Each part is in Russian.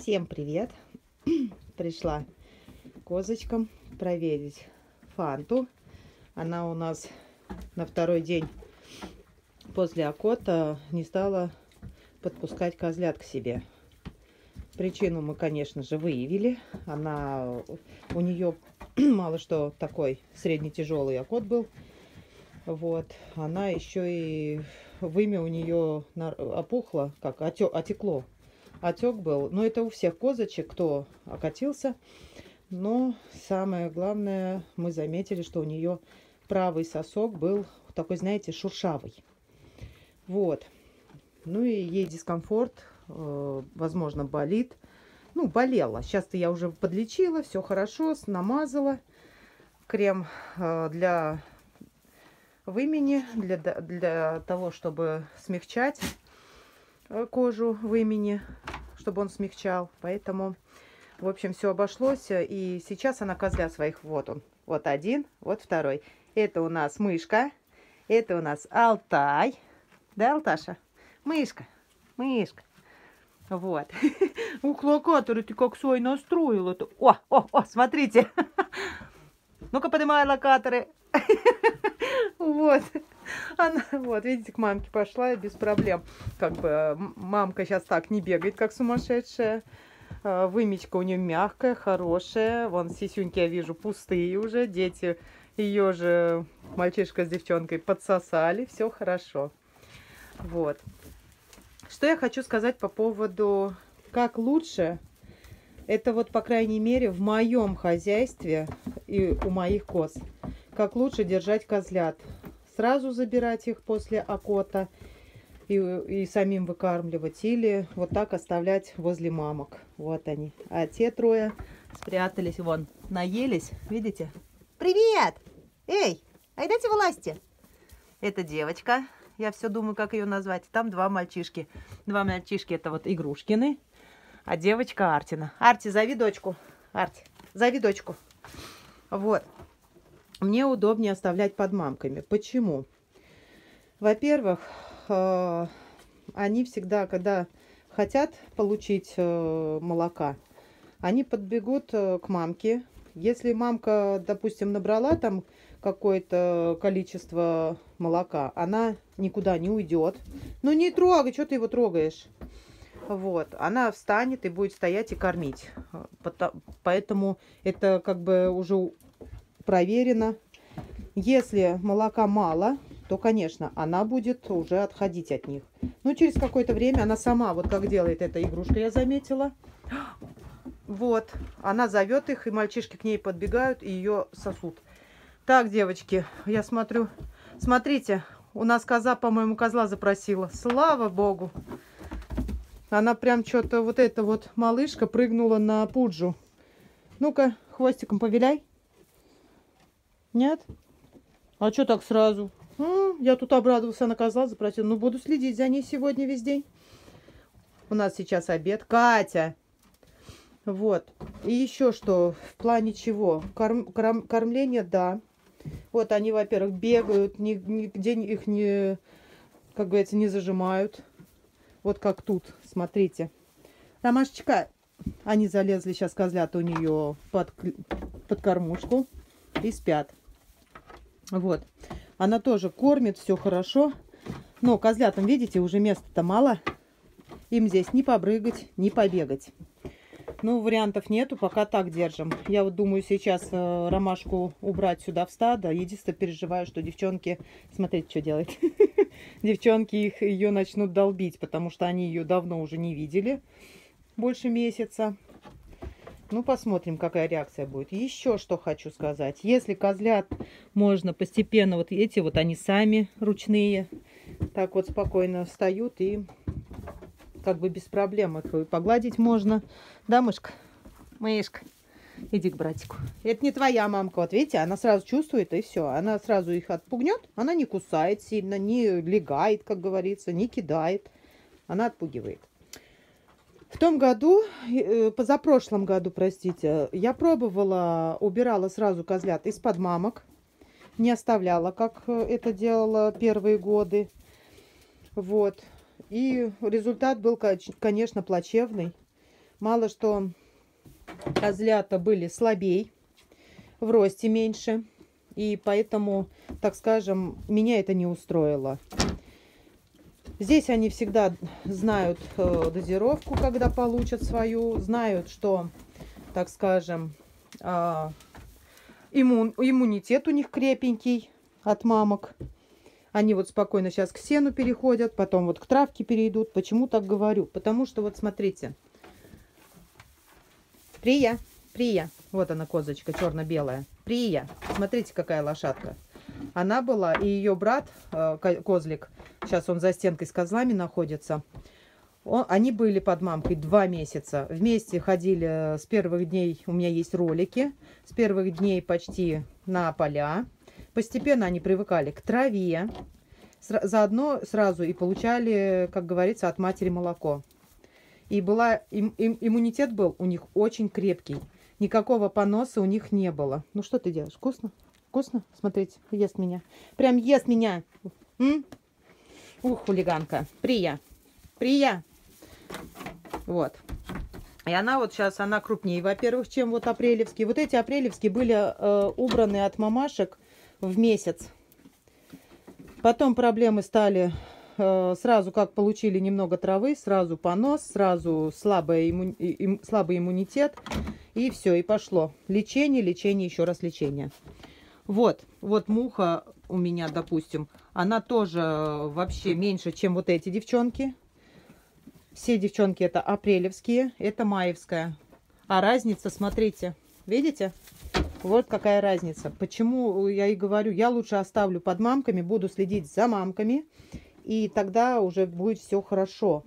Всем привет! Пришла козочкам проверить фанту. Она у нас на второй день после окота не стала подпускать козлят к себе. Причину мы, конечно же, выявили. Она, у нее мало что такой средне-тяжелый окот был. Вот. Она еще и вымя у нее опухло, как отекло отек был. Но это у всех козочек, кто окатился. Но самое главное, мы заметили, что у нее правый сосок был такой, знаете, шуршавый. Вот. Ну и ей дискомфорт, э, возможно, болит. Ну, болела. Сейчас-то я уже подлечила, все хорошо, намазала. Крем э, для вымени, для, для того, чтобы смягчать кожу вымени чтобы он смягчал. Поэтому, в общем, все обошлось. И сейчас она козля своих. Вот он. Вот один, вот второй. Это у нас мышка. Это у нас Алтай. Да, Алташа? Мышка. Мышка. Вот. Ух, локаторы, ты как свой настроил это. О, о, о, смотрите. Ну-ка, поднимай локаторы. Вот. Она, вот, видите, к мамке пошла без проблем. Как бы мамка сейчас так не бегает, как сумасшедшая. А, вымечка у нее мягкая, хорошая. Вон сисюньки, я вижу, пустые уже. Дети ее же, мальчишка с девчонкой, подсосали. Все хорошо. Вот. Что я хочу сказать по поводу, как лучше. Это вот, по крайней мере, в моем хозяйстве и у моих коз. Как лучше держать козлят сразу забирать их после окота и, и самим выкармливать, или вот так оставлять возле мамок. Вот они. А те трое спрятались, вон, наелись, видите? Привет! Эй, ай дайте власти! Это девочка, я все думаю, как ее назвать. Там два мальчишки. Два мальчишки это вот игрушкины, а девочка Артина. Арти, зови дочку. Арти, зови дочку. Вот мне удобнее оставлять под мамками. Почему? Во-первых, э, они всегда, когда хотят получить э, молока, они подбегут э, к мамке. Если мамка, допустим, набрала там какое-то количество молока, она никуда не уйдет. Ну не трогай, что ты его трогаешь? Вот, она встанет и будет стоять и кормить. Поэтому это как бы уже проверено. Если молока мало, то, конечно, она будет уже отходить от них. Но через какое-то время она сама, вот как делает эта игрушка, я заметила. Вот, она зовет их, и мальчишки к ней подбегают и ее сосут. Так, девочки, я смотрю, смотрите, у нас коза, по-моему, козла запросила. Слава богу. Она прям что-то, вот эта вот малышка прыгнула на пуджу. Ну-ка, хвостиком повиляй. Нет? А что так сразу? А, я тут обрадовался, на козла запросил. Ну, буду следить за ней сегодня весь день. У нас сейчас обед. Катя! Вот. И еще что, в плане чего? Корм, корм, кормление, да. Вот они, во-первых, бегают, ни, нигде их не, как говорится, не зажимают. Вот как тут, смотрите. Ромашечка, они залезли сейчас козлята у нее под, под кормушку и спят. Вот. Она тоже кормит, все хорошо. Но козлятам, видите, уже места-то мало. Им здесь не побрыгать, не побегать. Ну, вариантов нету, пока так держим. Я вот думаю сейчас э, ромашку убрать сюда в стадо. Единственное, переживаю, что девчонки... Смотрите, что делает. Девчонки их ее начнут долбить, потому что они ее давно уже не видели. Больше месяца. Ну, посмотрим, какая реакция будет. Еще что хочу сказать. Если козлят можно постепенно, вот эти вот они сами ручные, так вот спокойно встают и как бы без проблем их и погладить можно. Да, мышка? Мышка, иди к братику. Это не твоя мамка, вот видите, она сразу чувствует и все. Она сразу их отпугнет, она не кусает сильно, не легает, как говорится, не кидает. Она отпугивает. В том году, э, позапрошлом году, простите, я пробовала, убирала сразу козлят из-под мамок. Не оставляла, как э, это делала первые годы. Вот. И результат был, конечно, плачевный. Мало что козлята были слабей, в росте меньше. И поэтому, так скажем, меня это не устроило. Здесь они всегда знают э, дозировку, когда получат свою, знают, что, так скажем, э, иммун, иммунитет у них крепенький от мамок. Они вот спокойно сейчас к сену переходят, потом вот к травке перейдут. Почему так говорю? Потому что вот смотрите. Прия, Прия. Вот она козочка черно-белая. Прия. Смотрите, какая лошадка. Она была, и ее брат, э, козлик, сейчас он за стенкой с козлами находится, он, они были под мамкой два месяца. Вместе ходили с первых дней, у меня есть ролики, с первых дней почти на поля. Постепенно они привыкали к траве. Заодно сразу и получали, как говорится, от матери молоко. И была, им, им, иммунитет был у них очень крепкий. Никакого поноса у них не было. Ну что ты делаешь? Вкусно? Вкусно? Смотрите, ест меня. Прям ест меня. М? Ух, хулиганка. Прия. Прия. Вот. И она вот сейчас, она крупнее, во-первых, чем вот апрелевские. Вот эти апрелевские были э, убраны от мамашек в месяц. Потом проблемы стали э, сразу, как получили немного травы, сразу понос, сразу слабый, имму, им, слабый иммунитет. И все, и пошло. Лечение, лечение, еще раз лечение. Вот, вот муха у меня, допустим, она тоже вообще меньше, чем вот эти девчонки. Все девчонки это апрелевские, это маевская. А разница, смотрите, видите? Вот какая разница. Почему я и говорю, я лучше оставлю под мамками, буду следить за мамками, и тогда уже будет все хорошо.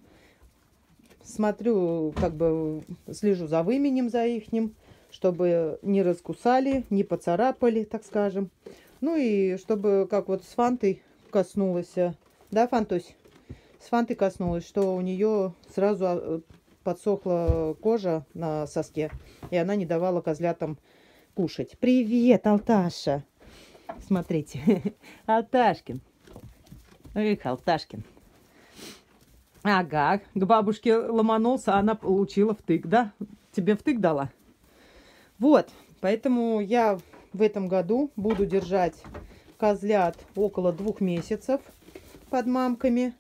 Смотрю, как бы слежу за выменем, за ихним, чтобы не раскусали, не поцарапали, так скажем. Ну и чтобы, как вот с Фантой коснулась, да, Фантусь? С Фантой коснулась, что у нее сразу а, подсохла кожа на соске, и она не давала козлятам кушать. Привет, Алташа! Смотрите, Алташкин. Эх, Алташкин. Ага, к бабушке ломанулся, она получила втык, да? Тебе втык дала? Вот, поэтому я в этом году буду держать козлят около двух месяцев под мамками.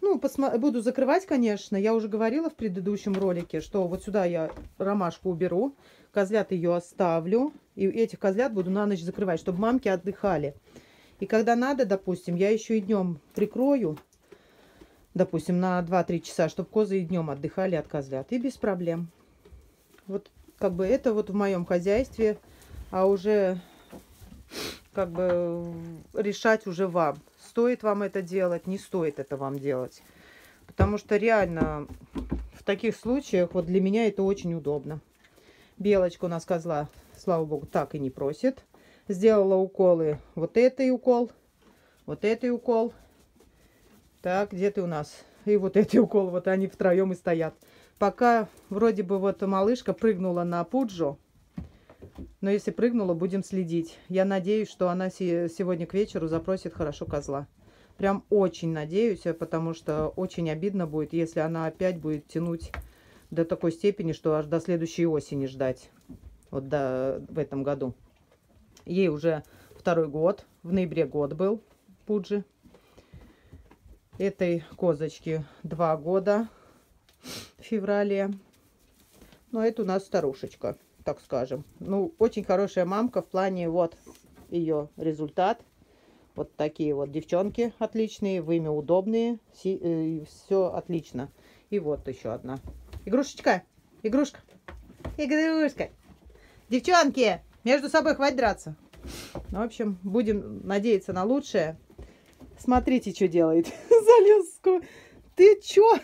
Ну, буду закрывать, конечно. Я уже говорила в предыдущем ролике, что вот сюда я ромашку уберу козлят ее оставлю. И этих козлят буду на ночь закрывать, чтобы мамки отдыхали. И когда надо, допустим, я еще и днем прикрою, допустим, на 2-3 часа, чтобы козы и днем отдыхали от козлят. И без проблем. Вот как бы это вот в моем хозяйстве, а уже как бы решать уже вам. Стоит вам это делать, не стоит это вам делать. Потому что реально в таких случаях вот для меня это очень удобно. Белочка у нас козла, слава богу, так и не просит. Сделала уколы. Вот это укол, вот это укол. Так, где ты у нас? И вот эти уколы, вот они втроем и стоят. Пока вроде бы вот малышка прыгнула на пуджо. Но если прыгнула, будем следить. Я надеюсь, что она сегодня к вечеру запросит хорошо козла. Прям очень надеюсь, потому что очень обидно будет, если она опять будет тянуть до такой степени, что аж до следующей осени ждать. Вот до, в этом году. Ей уже второй год. В ноябре год был Пуджи. Этой козочке два года феврале. Но это у нас старушечка, так скажем. Ну, очень хорошая мамка в плане вот ее результат. Вот такие вот девчонки отличные, вымя удобные, э, все отлично. И вот еще одна. Игрушечка, игрушка, игрушка. Девчонки, между собой хватит драться. Ну, в общем, будем надеяться на лучшее. Смотрите, что делает. Залез. Ты чё?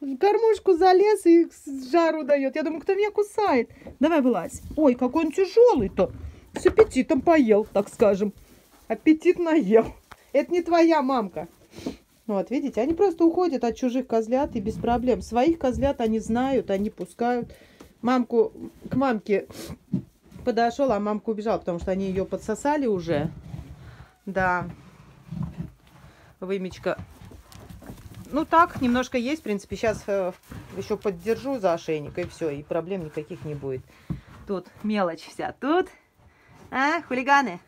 Кормушку залез и жару дает. Я думаю, кто меня кусает? Давай вылазь. Ой, какой он тяжелый-то. С аппетитом поел, так скажем. Аппетит наел. Это не твоя мамка. Вот, видите, они просто уходят от чужих козлят и без проблем. Своих козлят они знают, они пускают. Мамку, к мамке подошел, а мамка убежала, потому что они ее подсосали уже. Да. Вымечка. Ну так, немножко есть, в принципе. Сейчас э, еще поддержу за ошейник, и все, и проблем никаких не будет. Тут мелочь вся. Тут, а, хулиганы,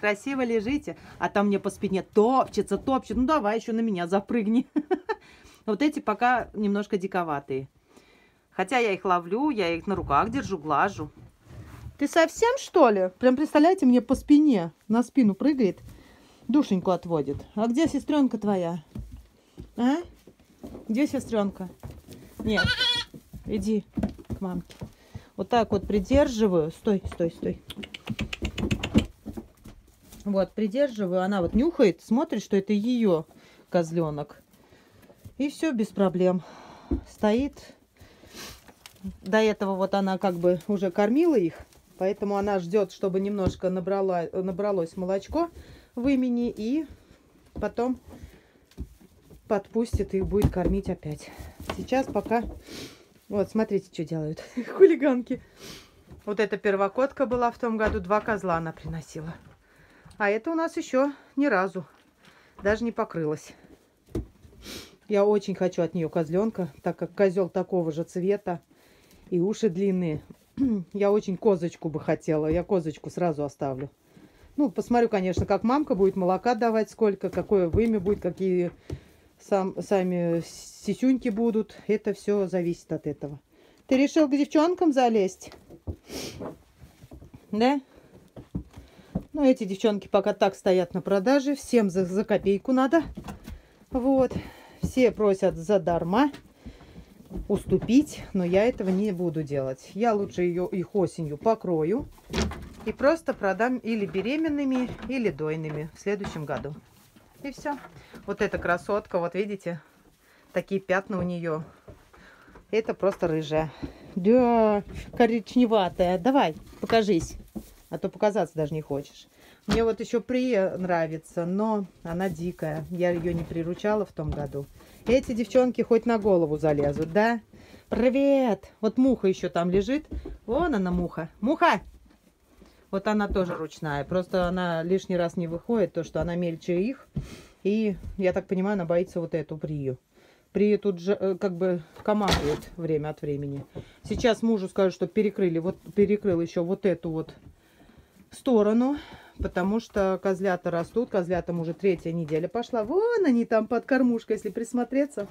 красиво лежите. А там мне по спине топчется, топчет. Ну, давай еще на меня запрыгни. Вот эти пока немножко диковатые. Хотя я их ловлю, я их на руках держу, глажу. Ты совсем, что ли? Прям представляете, мне по спине, на спину прыгает, душеньку отводит. А где сестренка твоя? А? Где сестренка? Нет, иди к мамке. Вот так вот придерживаю. Стой, стой, стой. Вот, придерживаю. Она вот нюхает, смотрит, что это ее козленок. И все без проблем. Стоит. До этого вот она как бы уже кормила их. Поэтому она ждет, чтобы немножко набрала, набралось молочко в имени. И потом подпустит и будет кормить опять. Сейчас пока... Вот, смотрите, что делают хулиганки. Вот эта первокотка была в том году. Два козла она приносила. А это у нас еще ни разу. Даже не покрылась. Я очень хочу от нее козленка, так как козел такого же цвета и уши длинные. Я очень козочку бы хотела. Я козочку сразу оставлю. Ну, посмотрю, конечно, как мамка будет молока давать, сколько, какое вымя будет, какие сам, сами сисюньки будут. Это все зависит от этого. Ты решил к девчонкам залезть? Да? Ну, эти девчонки пока так стоят на продаже. Всем за, за копейку надо. Вот. Все просят задарма уступить, но я этого не буду делать. Я лучше ее их осенью покрою и просто продам или беременными, или дойными в следующем году. И все. Вот эта красотка, вот видите, такие пятна у нее. Это просто рыжая. Да, коричневатая. Давай, покажись. А то показаться даже не хочешь. Мне вот еще при нравится, но она дикая. Я ее не приручала в том году. Эти девчонки хоть на голову залезут, да? Привет! Вот муха еще там лежит. Вон она, муха. Муха! Вот она тоже ручная. Просто она лишний раз не выходит, то что она мельче их. И, я так понимаю, она боится вот эту прию. Прия тут же э, как бы командует время от времени. Сейчас мужу скажу, что перекрыли, вот перекрыл еще вот эту вот сторону потому что козлята растут, козлятам уже третья неделя пошла. Вон они там под кормушкой, если присмотреться,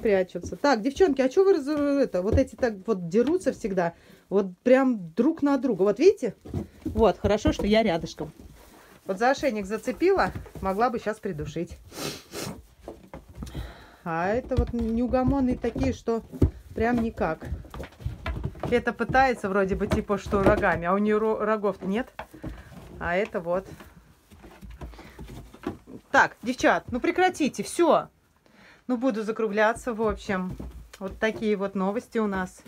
прячутся. Так, девчонки, а что вы это, вот эти так вот дерутся всегда, вот прям друг на друга. Вот видите? Вот, хорошо, что я рядышком. Вот за ошейник зацепила, могла бы сейчас придушить. А это вот неугомонные такие, что прям никак. Это пытается вроде бы типа что рогами, а у нее рогов нет. А это вот. Так, девчат, ну прекратите, все. Ну, буду закругляться, в общем. Вот такие вот новости у нас.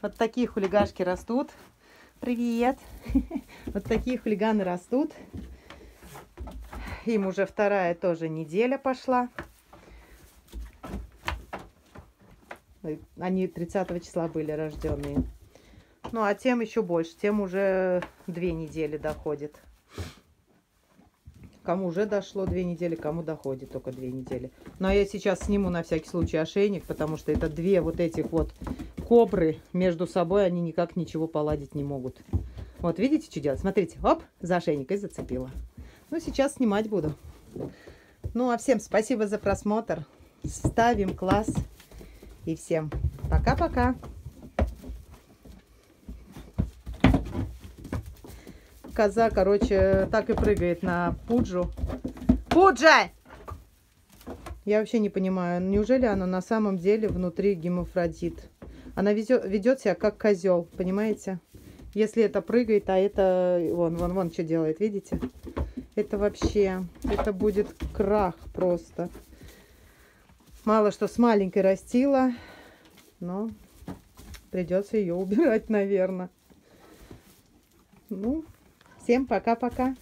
Вот такие хулигашки растут. Привет. Вот такие хулиганы растут. Им уже вторая тоже неделя пошла. Они 30 числа были рожденные. Ну, а тем еще больше. Тем уже две недели доходит. Кому уже дошло две недели, кому доходит только две недели. Ну, а я сейчас сниму на всякий случай ошейник, потому что это две вот этих вот кобры между собой, они никак ничего поладить не могут. Вот, видите, что делать? Смотрите, оп, за ошейник и зацепила. Ну, сейчас снимать буду. Ну, а всем спасибо за просмотр. Ставим класс. И всем пока-пока. коза, короче, так и прыгает на Пуджу. Пуджа! Я вообще не понимаю, неужели она на самом деле внутри гемофродит? Она ведет, ведет себя как козел, понимаете? Если это прыгает, а это... Вон, вон, вон, что делает, видите? Это вообще... Это будет крах просто. Мало что с маленькой растила, но придется ее убирать, наверное. Ну, Всем пока-пока.